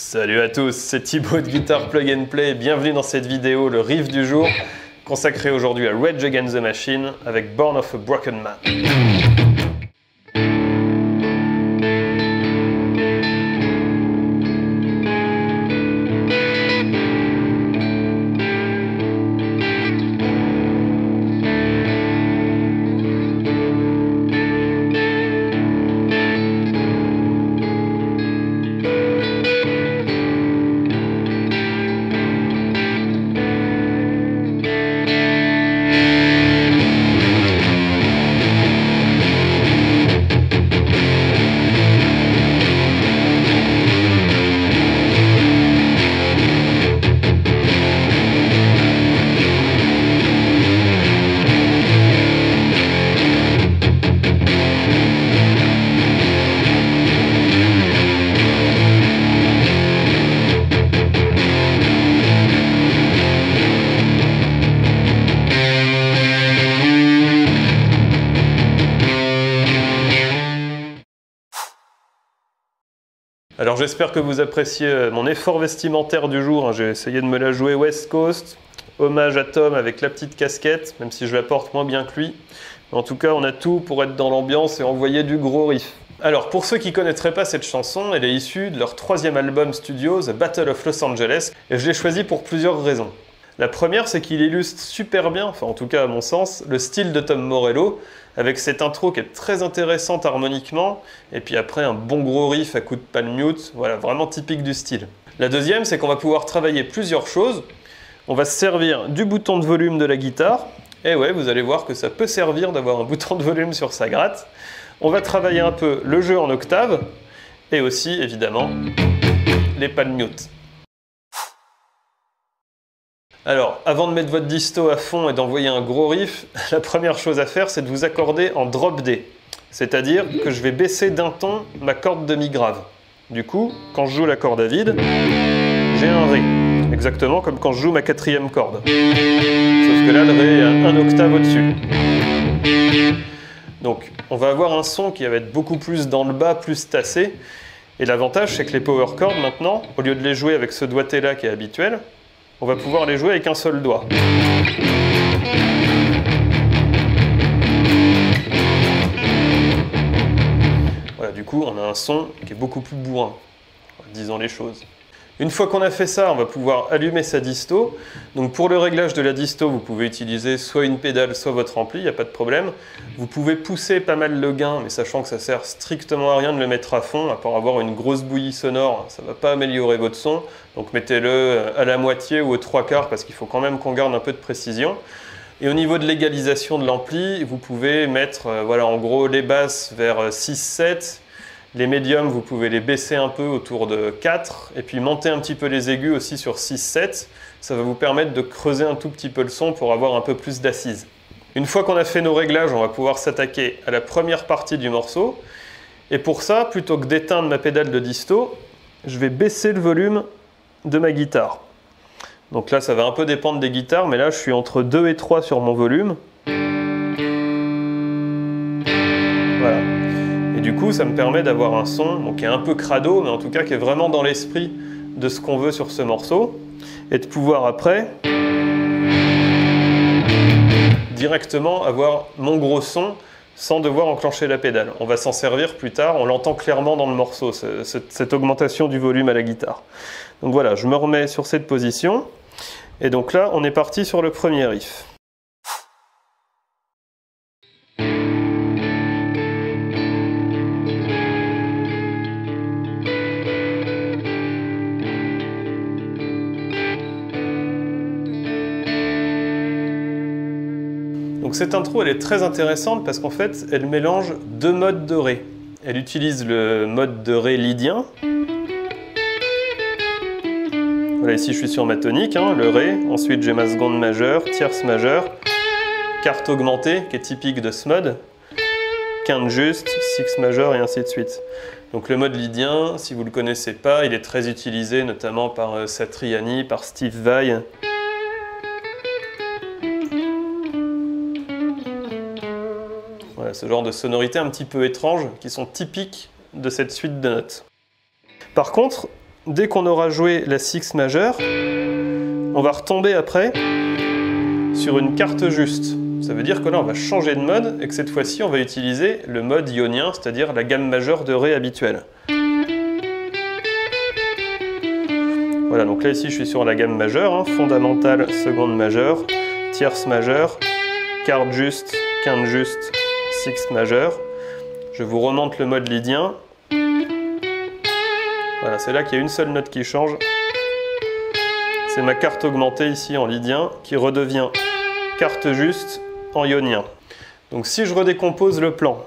Salut à tous, c'est Thibaut de Guitar Plug and Play. Bienvenue dans cette vidéo, le riff du jour, consacré aujourd'hui à Rage Against the Machine avec Born of a Broken Man. Alors j'espère que vous appréciez euh, mon effort vestimentaire du jour. Hein. J'ai essayé de me la jouer West Coast. Hommage à Tom avec la petite casquette, même si je la porte moins bien que lui. En tout cas, on a tout pour être dans l'ambiance et envoyer du gros riff. Alors pour ceux qui connaîtraient pas cette chanson, elle est issue de leur troisième album studio, The Battle of Los Angeles, et je l'ai choisie pour plusieurs raisons. La première, c'est qu'il illustre super bien, enfin en tout cas à mon sens, le style de Tom Morello, avec cette intro qui est très intéressante harmoniquement, et puis après un bon gros riff à coup de palm mute, voilà, vraiment typique du style. La deuxième, c'est qu'on va pouvoir travailler plusieurs choses. On va se servir du bouton de volume de la guitare, et ouais, vous allez voir que ça peut servir d'avoir un bouton de volume sur sa gratte. On va travailler un peu le jeu en octave, et aussi, évidemment, les palm mute. Alors, avant de mettre votre disto à fond et d'envoyer un gros riff, la première chose à faire, c'est de vous accorder en drop D. C'est-à-dire que je vais baisser d'un ton ma corde demi-grave. Du coup, quand je joue la corde à vide, j'ai un Ré. Exactement comme quand je joue ma quatrième corde. Sauf que là, le Ré est un octave au-dessus. Donc, on va avoir un son qui va être beaucoup plus dans le bas, plus tassé. Et l'avantage, c'est que les power chords, maintenant, au lieu de les jouer avec ce doigté-là qui est habituel, on va pouvoir les jouer avec un seul doigt. Voilà, du coup, on a un son qui est beaucoup plus bourrin, disons les choses. Une fois qu'on a fait ça, on va pouvoir allumer sa disto. Donc pour le réglage de la disto, vous pouvez utiliser soit une pédale, soit votre ampli, il n'y a pas de problème. Vous pouvez pousser pas mal le gain, mais sachant que ça sert strictement à rien de le mettre à fond, à part avoir une grosse bouillie sonore, ça ne va pas améliorer votre son. Donc mettez-le à la moitié ou aux trois quarts, parce qu'il faut quand même qu'on garde un peu de précision. Et au niveau de l'égalisation de l'ampli, vous pouvez mettre, euh, voilà, en gros, les basses vers 6-7, les médiums, vous pouvez les baisser un peu autour de 4, et puis monter un petit peu les aigus aussi sur 6-7. Ça va vous permettre de creuser un tout petit peu le son pour avoir un peu plus d'assise. Une fois qu'on a fait nos réglages, on va pouvoir s'attaquer à la première partie du morceau. Et pour ça, plutôt que d'éteindre ma pédale de disto, je vais baisser le volume de ma guitare. Donc là, ça va un peu dépendre des guitares, mais là, je suis entre 2 et 3 sur mon volume. Ça me permet d'avoir un son qui est un peu crado, mais en tout cas qui est vraiment dans l'esprit de ce qu'on veut sur ce morceau. Et de pouvoir après directement avoir mon gros son sans devoir enclencher la pédale. On va s'en servir plus tard, on l'entend clairement dans le morceau, cette augmentation du volume à la guitare. Donc voilà, je me remets sur cette position. Et donc là, on est parti sur le premier riff. Donc cette intro, elle est très intéressante parce qu'en fait, elle mélange deux modes de Ré. Elle utilise le mode de Ré lydien. Voilà, ici je suis sur ma tonique, hein, le Ré. Ensuite j'ai ma seconde majeure, tierce majeure, carte augmentée qui est typique de ce mode, quinte juste, six majeur et ainsi de suite. Donc le mode lydien, si vous ne le connaissez pas, il est très utilisé notamment par euh, Satriani, par Steve Vai. Ce genre de sonorités un petit peu étranges qui sont typiques de cette suite de notes. Par contre, dès qu'on aura joué la six majeure, on va retomber après sur une carte juste. Ça veut dire que là, on va changer de mode et que cette fois-ci, on va utiliser le mode ionien, c'est-à-dire la gamme majeure de Ré habituelle. Voilà, donc là ici je suis sur la gamme majeure, hein, fondamentale, seconde majeure, tierce majeure, quarte juste, quinte juste, sixte majeure. Je vous remonte le mode lydien. Voilà, c'est là qu'il y a une seule note qui change. C'est ma carte augmentée ici en lydien qui redevient carte juste en ionien. Donc si je redécompose le plan,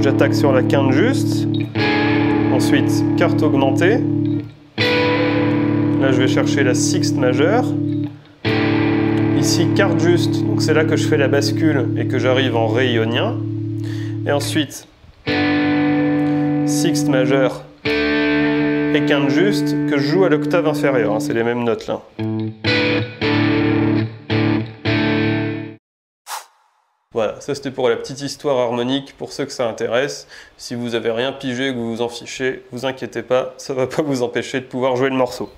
j'attaque sur la quinte juste, ensuite carte augmentée, Là, je vais chercher la sixte majeure. Ici, quarte juste, donc c'est là que je fais la bascule et que j'arrive en ré ionien. Et ensuite, sixte majeure et quinte juste que je joue à l'octave inférieure. Hein, c'est les mêmes notes là. Voilà, ça c'était pour la petite histoire harmonique, pour ceux que ça intéresse. Si vous avez rien pigé, que vous vous en fichez, vous inquiétez pas, ça va pas vous empêcher de pouvoir jouer le morceau.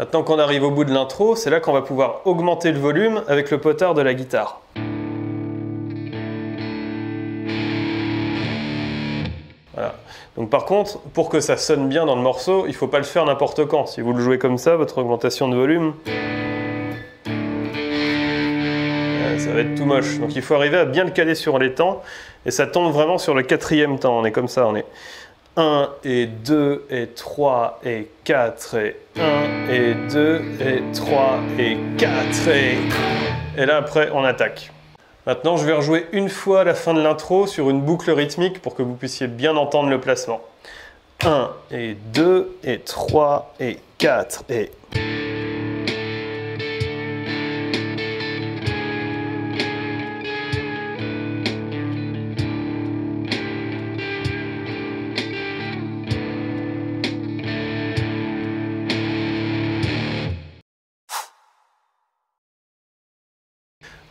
Maintenant qu'on arrive au bout de l'intro, c'est là qu'on va pouvoir augmenter le volume avec le potard de la guitare. Donc par contre, pour que ça sonne bien dans le morceau, il ne faut pas le faire n'importe quand. Si vous le jouez comme ça, votre augmentation de volume, euh, ça va être tout moche. Donc il faut arriver à bien le caler sur les temps, et ça tombe vraiment sur le quatrième temps. On est comme ça, on est 1 et 2 et 3 et 4 et 1 et 2 et 3 et 4 et... Et là après on attaque. Maintenant je vais rejouer une fois la fin de l'intro sur une boucle rythmique pour que vous puissiez bien entendre le placement. 1 et 2 et 3 et 4 et...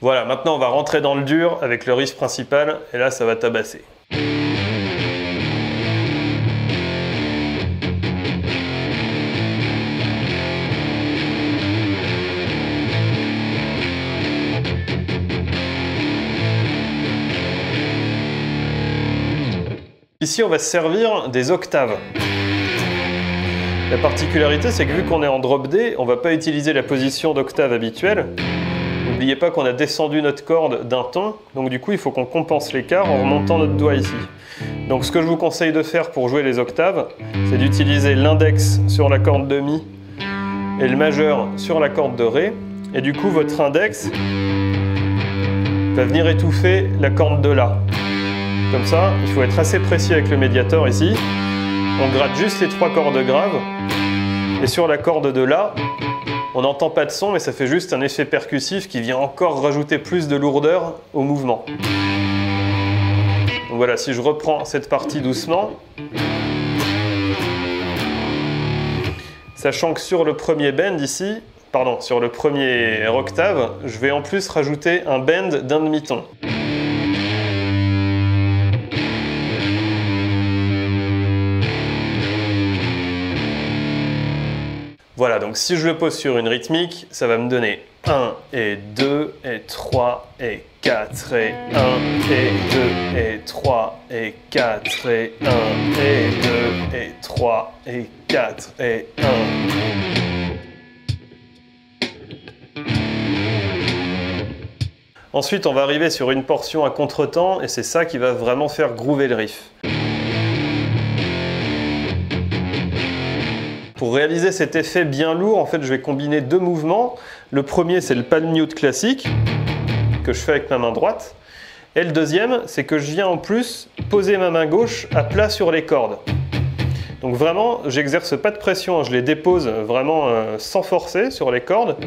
Voilà, maintenant on va rentrer dans le dur avec le riff principal, et là ça va tabasser. Ici, on va se servir des octaves. La particularité, c'est que vu qu'on est en drop D, on ne va pas utiliser la position d'octave habituelle, N'oubliez pas qu'on a descendu notre corde d'un ton, donc du coup il faut qu'on compense l'écart en remontant notre doigt ici. Donc ce que je vous conseille de faire pour jouer les octaves, c'est d'utiliser l'index sur la corde de Mi et le majeur sur la corde de Ré, et du coup votre index va venir étouffer la corde de La. Comme ça, il faut être assez précis avec le médiator ici. On gratte juste les trois cordes graves, et sur la corde de La, on n'entend pas de son, mais ça fait juste un effet percussif qui vient encore rajouter plus de lourdeur au mouvement. Donc voilà, si je reprends cette partie doucement, sachant que sur le premier bend ici, pardon, sur le premier octave, je vais en plus rajouter un bend d'un demi-ton. Voilà, donc si je le pose sur une rythmique, ça va me donner 1 et 2 et 3 et 4 et 1 et 2 et 3 et 4 et 1 et 2 et 3 et 4 et 1. Ensuite, on va arriver sur une portion à contretemps et c'est ça qui va vraiment faire groover le riff. Pour réaliser cet effet bien lourd, en fait, je vais combiner deux mouvements. Le premier, c'est le palm mute classique, que je fais avec ma main droite. Et le deuxième, c'est que je viens en plus poser ma main gauche à plat sur les cordes. Donc vraiment, j'exerce pas de pression, hein. je les dépose vraiment euh, sans forcer sur les cordes.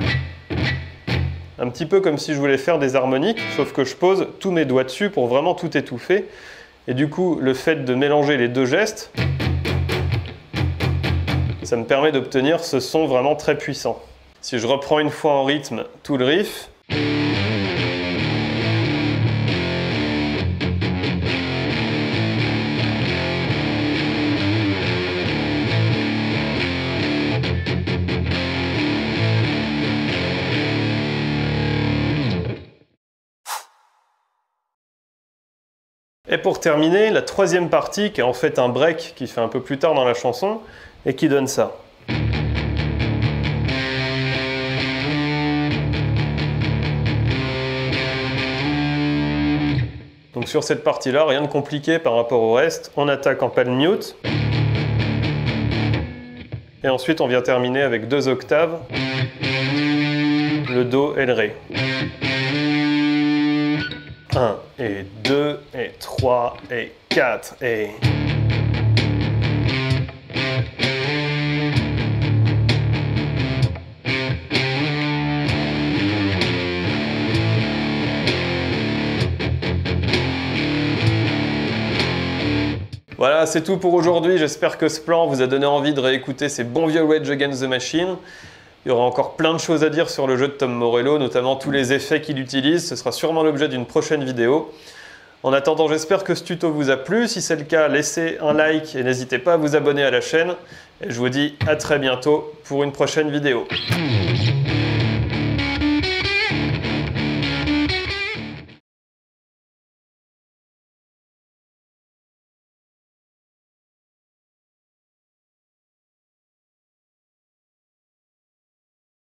Un petit peu comme si je voulais faire des harmoniques, sauf que je pose tous mes doigts dessus pour vraiment tout étouffer. Et du coup, le fait de mélanger les deux gestes, ça me permet d'obtenir ce son vraiment très puissant. Si je reprends une fois en rythme tout le riff, Et pour terminer, la troisième partie, qui est en fait un break qui fait un peu plus tard dans la chanson, et qui donne ça? Donc sur cette partie-là, rien de compliqué par rapport au reste. On attaque en palm mute. Et ensuite, on vient terminer avec deux octaves, le Do et le Ré. 1 et 2 et 3 et 4 et... Voilà, c'est tout pour aujourd'hui. J'espère que ce plan vous a donné envie de réécouter ces bons vieux Rage Against the Machine. Il y aura encore plein de choses à dire sur le jeu de Tom Morello, notamment tous les effets qu'il utilise. Ce sera sûrement l'objet d'une prochaine vidéo. En attendant, j'espère que ce tuto vous a plu. Si c'est le cas, laissez un like et n'hésitez pas à vous abonner à la chaîne. Et je vous dis à très bientôt pour une prochaine vidéo.